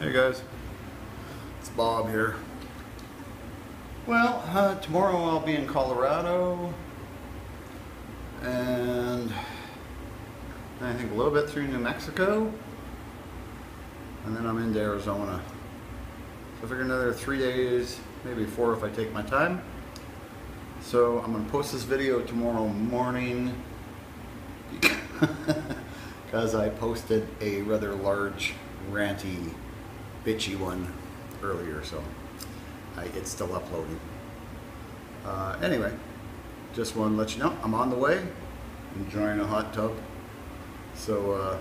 Hey guys, it's Bob here. Well, uh, tomorrow I'll be in Colorado, and I think a little bit through New Mexico, and then I'm into Arizona. So I figure another three days, maybe four if I take my time. So I'm gonna post this video tomorrow morning because I posted a rather large, ranty, bitchy one earlier, so I, it's still uploading. Uh, anyway, just want to let you know I'm on the way, enjoying a hot tub. So, uh,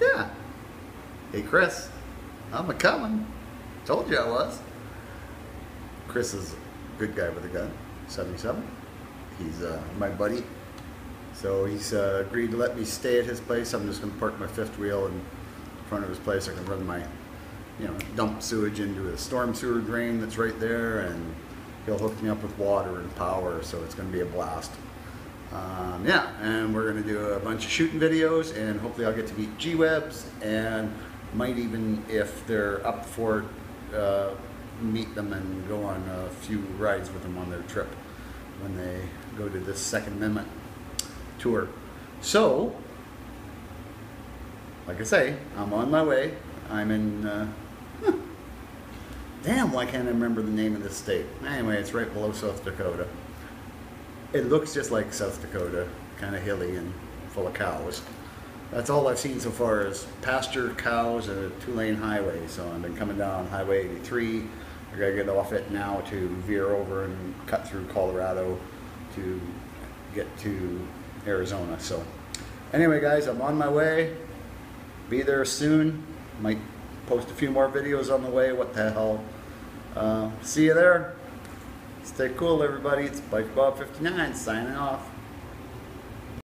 yeah. Hey, Chris, I'm a coming. Told you I was. Chris is a good guy with a gun, 77. He's uh, my buddy. So he's uh, agreed to let me stay at his place. I'm just going to park my fifth wheel in front of his place. I can run my, you know, dump sewage into a storm sewer drain that's right there, and he'll hook me up with water and power. So it's going to be a blast. Um, yeah, and we're going to do a bunch of shooting videos, and hopefully I'll get to meet G-Webs, and might even, if they're up for it, uh, meet them and go on a few rides with them on their trip when they go to this Second Amendment tour. So, like I say, I'm on my way. I'm in. Uh, huh. Damn, why can't I remember the name of this state? Anyway, it's right below South Dakota. It looks just like South Dakota, kind of hilly and full of cows. That's all I've seen so far is pasture, cows, and a two-lane highway. So I've been coming down Highway 83. I gotta get off it now to veer over and cut through Colorado to get to Arizona. So anyway, guys, I'm on my way. Be there soon. Might post a few more videos on the way. What the hell? Uh, see you there. Stay cool, everybody. It's Biker Bob 59 signing off.